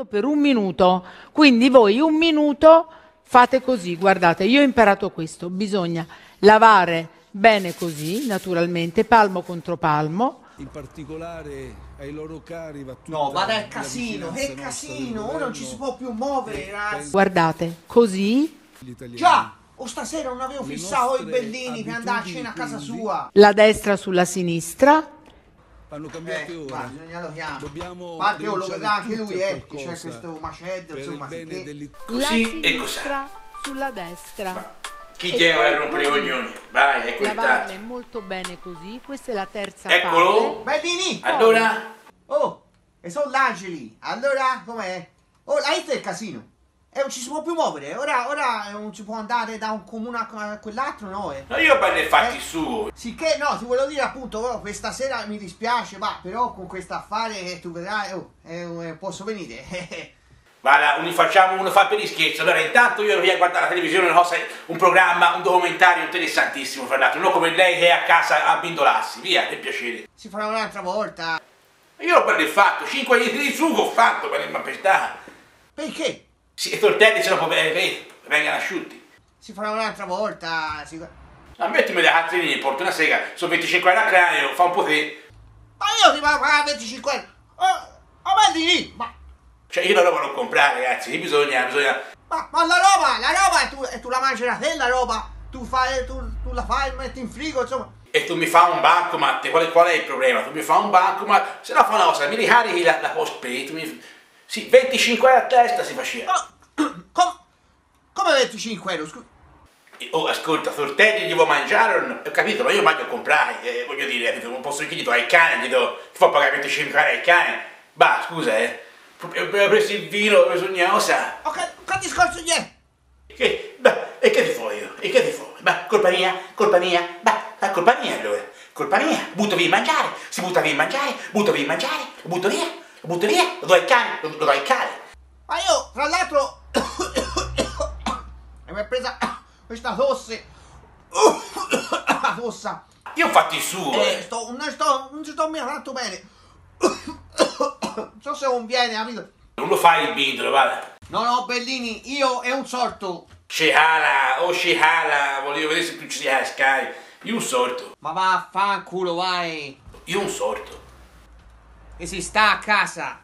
tutto per un minuto. Quindi voi un minuto fate così, guardate, io ho imparato questo, bisogna lavare bene così, naturalmente, palmo contro palmo. In particolare ai loro cari va tutta No, vada è casino, nostra casino, ora non ci si può più muovere, ragazzi. Guardate, così. Già, o stasera non avevo fissato i bellini per andare a cena a casa sua. la destra sulla sinistra. Vanno cambiate Eh, ora. guarda, bisogna lo chiamare. Dobbiamo io lo vedrà anche lui, eh, c'è questo per insomma, il bene che- la Così e cos'è? sulla destra. Chi ti è a rompere i coglioni? Vai, il Lavarle tratto. molto bene così. Questa è la terza Eccolo. Bellini! Allora, Oh, e sono l'angeli. Allora, com'è? Oh, là è il casino. E non ci si può più muovere. Ora, ora non si può andare da un comune a quell'altro, no? Eh. no, io ho bene fatti Eh. su. Sicché, no, ti volevo dire appunto, oh, questa sera mi dispiace, ma però con questo affare che tu vedrai, oh, eh, eh, posso venire. Guarda, uno facciamo uno fa per gli scherzi. Allora, intanto io voglio guardare la televisione, una cosa, un programma, un documentario interessantissimo, fra l'altro. Non come lei che è a casa a bindolarsi. Via, per piacere. si farà un'altra volta. Io ho bene fatto, 5 litri di sugo ho fatto per il mappestà. Perché? Sì, i tortelli se no eh, vedi, vengano asciutti. Si farà un'altra volta. si- A mettimi le cazzine, porto una sega, sono 25 euro a cranio, fa un po' te. Ma io ti pago ah, 25 euro. Oh, oh, Bellini! Ma, Cioè, io la roba non comprare, ragazzi, bisogna, bisogna... ma, ma la roba, la roba, tu, tu la mangi da te, la roba. Tu fai, tu, tu la fai, metti in frigo, insomma. E tu mi fa un bancomat, qual, qual è il problema? Tu mi fa un bancomat, se no fa una cosa, mi ricarichi la, la postpay, tu mi... Sì, 25 euro a testa si faceva. Oh, com- come 25 euro? Scusa. Oh, ascolta, tortelli li vuoi mangiare? Ho capito, ma io mangio a comprare, eh, voglio dire, non posso che gli do ai cani, gli do, ti fa pagare 25 euro ai cani. Bah, scusa, eh, ho preso il vino, ho preso ogni cosa. Ok, che discorso gli è? Che, beh, e che ti fo io? E che ti fo? Beh, colpa mia, colpa mia, beh, è colpa mia allora, colpa mia, butto via il mangiare, si butta via il mangiare, butto via il mangiare, lo butto via, lo butto via, lo do ai cani, lo, lo do ai cani. Ma io, tra l'altro, mi è presa questa tosse. La tossa. Io ho fatto il suo, Eh, eh. sto, non, sto, non ci sto mica tanto bene. Non so se non viene, capito? non lo fai il bindolo, guarda. No, no, Bellini, io è un sorto. Cihala, oh Cihala, volevo vedere se tu ci Sky. Io un sorto, Ma vaffanculo, vai. io un sorto. E si sta a casa.